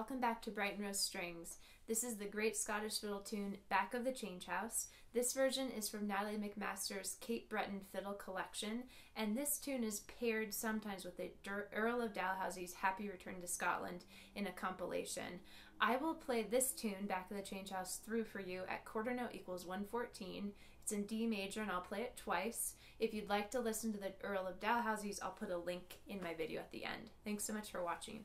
welcome back to Bright and Rose Strings. This is the Great Scottish Fiddle tune Back of the Change House. This version is from Natalie MacMaster's Cape Breton Fiddle Collection, and this tune is paired sometimes with the Earl of Dalhousie's Happy Return to Scotland in a compilation. I will play this tune, Back of the Change House, through for you at quarter note equals 114. It's in D major and I'll play it twice. If you'd like to listen to the Earl of Dalhousie's, I'll put a link in my video at the end. Thanks so much for watching.